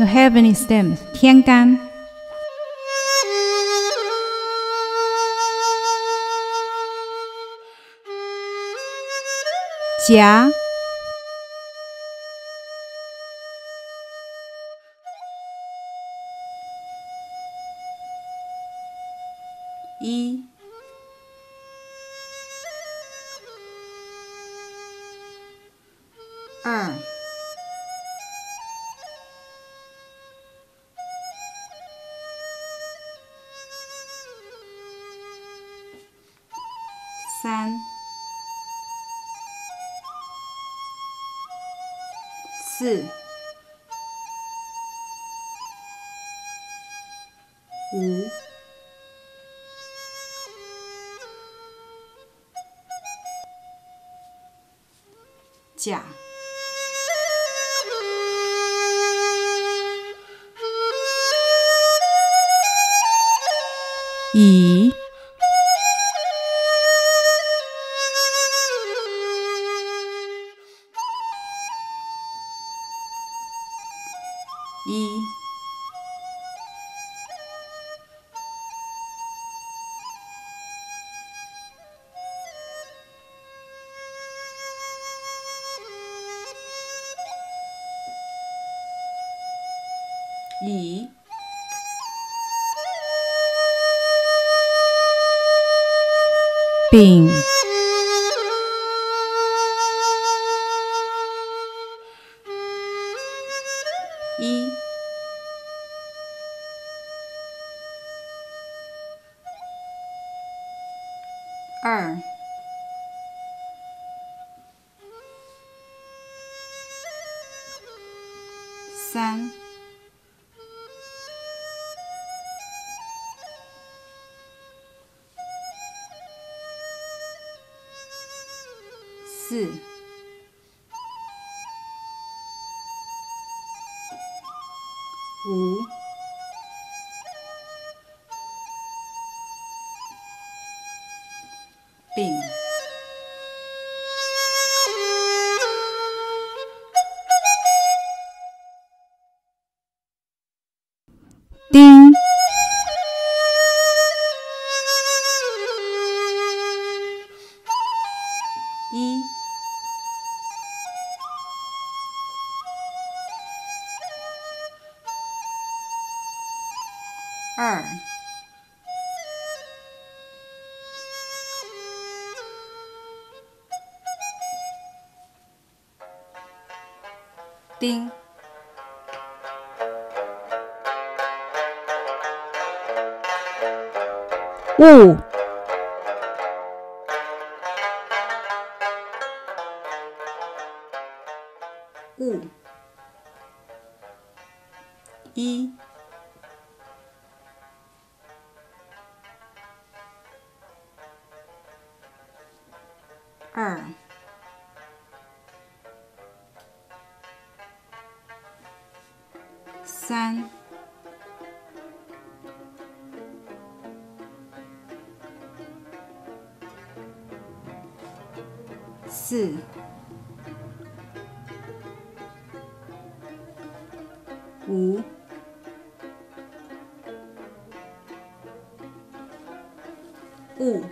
The heavenly stem 天干。甲。一。三、四、五、甲。e e ping 二、三、四。五、丁、一。二、丁、戊、戊、一。二、三、四、五、五。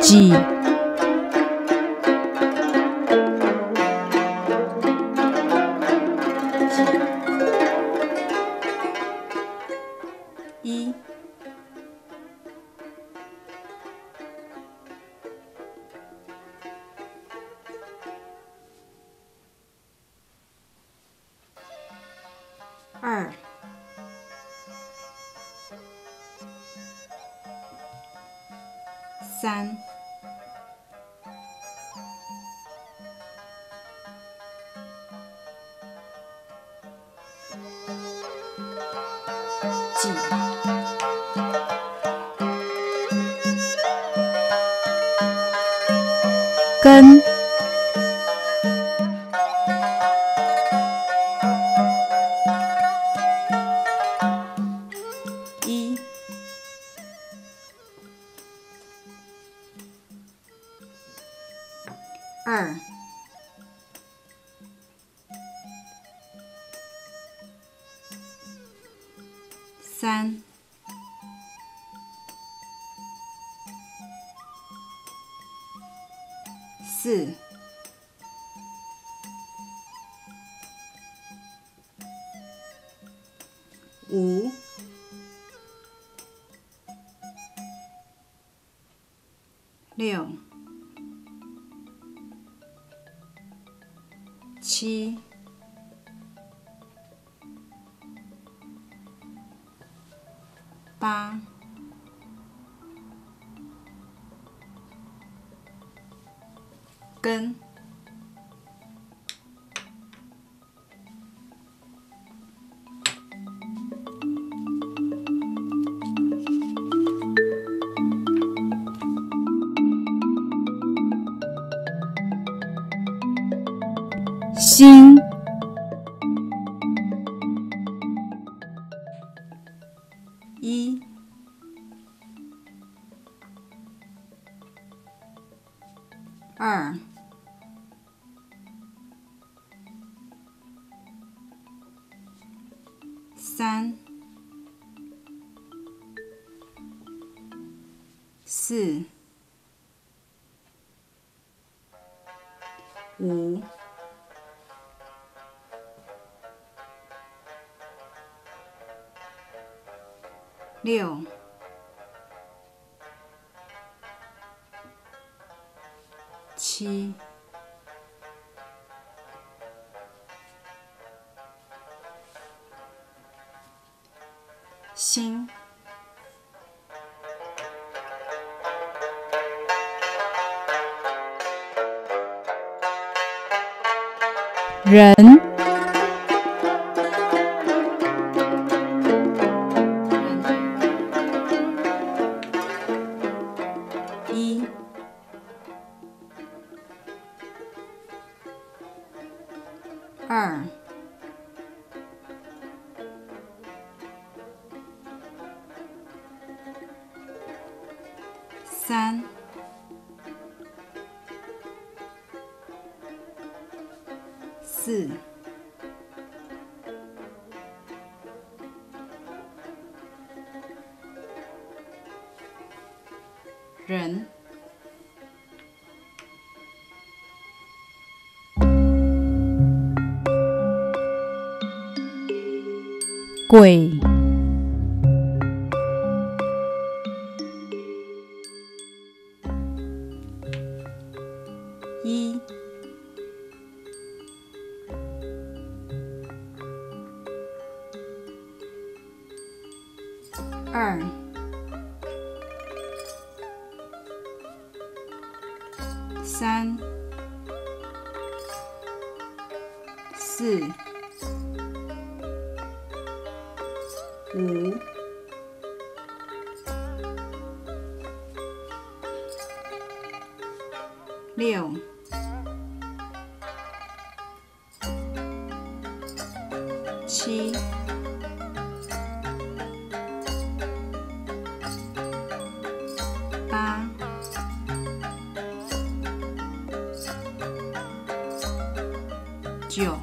几？二、三。几？根？二、三、四。七、八、根。心，一，二，三，四，五。六、七、心、人。三、四、人。鬼，二、三、四。五、六、yo.